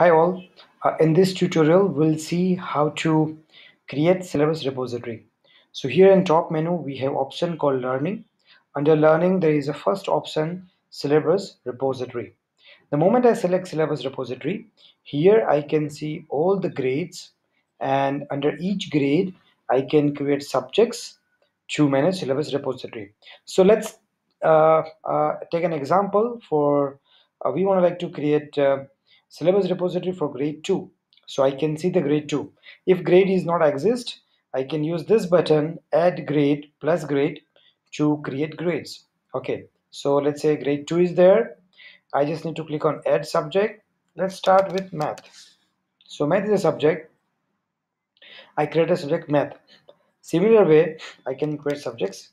Hi all, uh, in this tutorial we'll see how to create syllabus repository. So here in top menu we have option called learning. Under learning there is a first option syllabus repository. The moment I select syllabus repository, here I can see all the grades and under each grade I can create subjects to manage syllabus repository. So let's uh, uh, take an example for uh, we want to like to create uh, syllabus repository for grade 2 so I can see the grade 2 if grade is not exist I can use this button add grade plus grade to create grades. Okay. So let's say grade 2 is there. I just need to click on add subject. Let's start with math. So math is a subject. I create a subject math. Similar way I can create subjects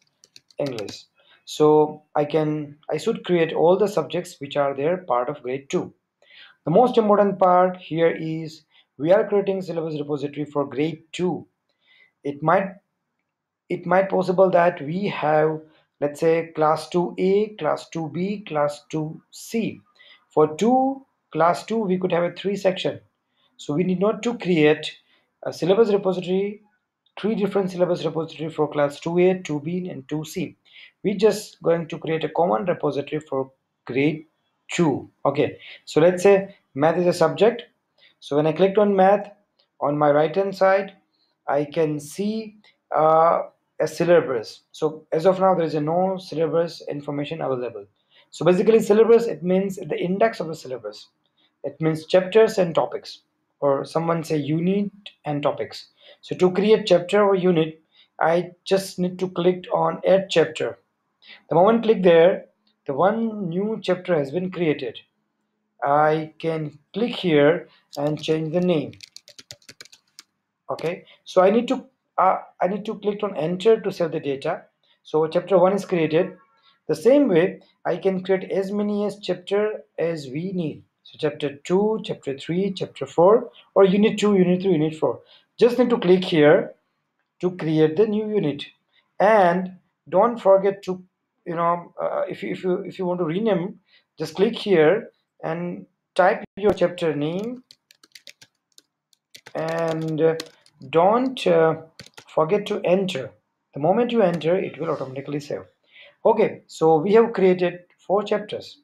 English. So I can I should create all the subjects which are there part of grade 2 the most important part here is we are creating syllabus repository for grade 2 it might it might possible that we have let's say class 2a class 2b class 2c for 2 class 2 we could have a three section. So we need not to create a syllabus repository three different syllabus repository for class 2a 2b and 2c we just going to create a common repository for grade 2 okay. So let's say math is a subject. So when i clicked on math on my right hand side i can see uh, a syllabus. So as of now there is no syllabus information available. So basically syllabus it means the index of the syllabus. It means chapters and topics. Or someone say unit and topics. So to create chapter or unit i just need to click on add chapter. The moment click there the one new chapter has been created. I can click here and change the name. Okay so I need to uh, I need to click on enter to save the data. So chapter 1 is created. The same way I can create as many as chapter as we need. So chapter 2 chapter 3 chapter 4 or unit 2 unit 3 unit 4 just need to click here to create the new unit. And don't forget to you know uh, if you if you if you want to rename just click here and type your chapter name. And uh, don't uh, forget to enter. The moment you enter it will automatically save. Okay so we have created four chapters.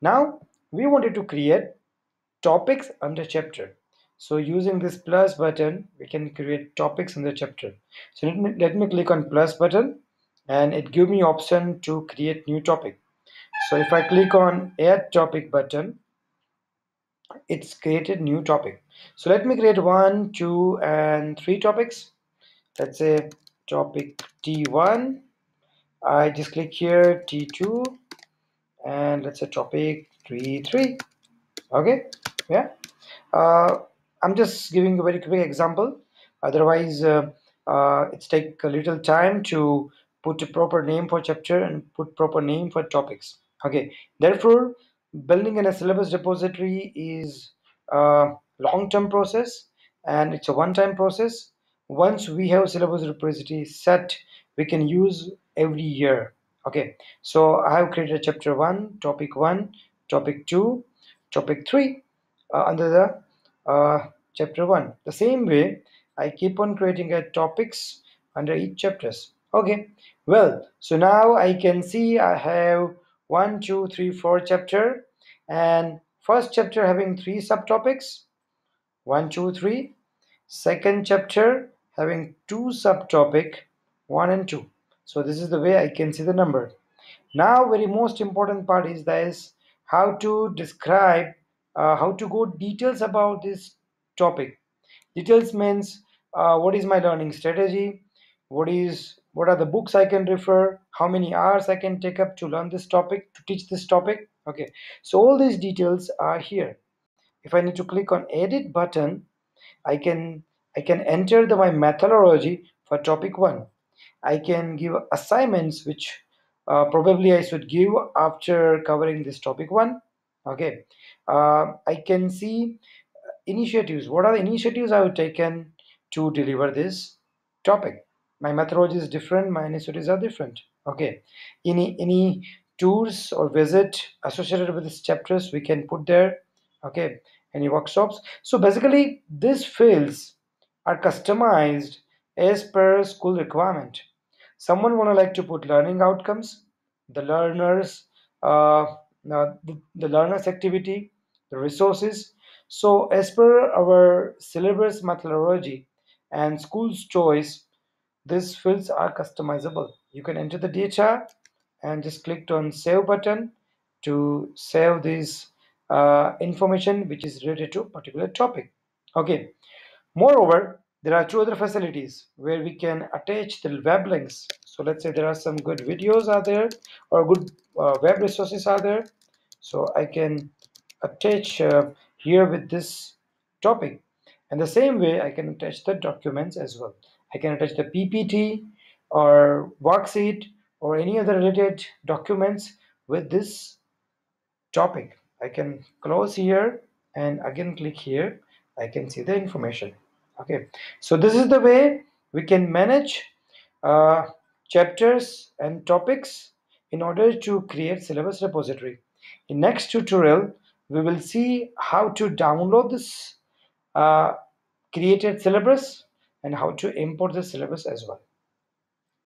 Now we wanted to create topics under chapter. So using this plus button we can create topics in the chapter. So let me let me click on plus button and it give me option to create new topic. So if I click on add topic button it's created new topic. So let me create one two and three topics. Let's say topic t1 I just click here t2 and let's say topic 3 3 okay yeah. Uh, I'm just giving a very quick example. Otherwise uh, uh, it's take a little time to put a proper name for chapter and put proper name for topics. Okay. Therefore building in a syllabus repository is a long-term process and it's a one-time process. Once we have syllabus repository set we can use every year. Okay. So i have created chapter 1 topic 1 topic 2 topic 3 uh, under the uh, chapter 1 the same way i keep on creating a topics under each chapters okay. Well so now i can see i have one two three four chapter. And first chapter having three subtopics. One two three. Second chapter having two subtopic. One and two. So this is the way i can see the number. Now very most important part is this how to describe uh, how to go details about this topic. Details means uh, what is my learning strategy? What is what are the books i can refer? How many hours i can take up to learn this topic to teach this topic? Okay. So all these details are here. If i need to click on edit button i can i can enter the my methodology for topic one. I can give assignments which uh, probably i should give after covering this topic one. Okay. Uh, i can see initiatives. What are the initiatives i have taken to deliver this topic my methodology is different my initiatives are different. Okay. Any any tours or visit associated with these chapters we can put there. Okay. Any workshops. So basically these fields are customized as per school requirement. Someone want to like to put learning outcomes the learners uh, the, the learners activity the resources. So as per our syllabus methodology and school's choice these fields are customizable. You can enter the data and just click on save button to save this uh, information which is related to particular topic. Okay. Moreover there are two other facilities where we can attach the web links. So let's say there are some good videos are there or good uh, web resources are there. So I can attach uh, here with this topic. And the same way I can attach the documents as well I can attach the PPT or worksheet or any other related documents with this topic. I can close here and again click here. I can see the information. Okay. So this is the way we can manage uh, chapters and topics in order to create syllabus repository. In next tutorial we will see how to download this uh, created syllabus and how to import the syllabus as well